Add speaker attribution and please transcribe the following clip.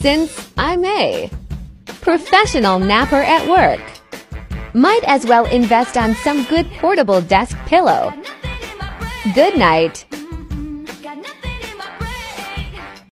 Speaker 1: since I may. Professional napper at work. Might as well invest on some good portable desk pillow. Good night.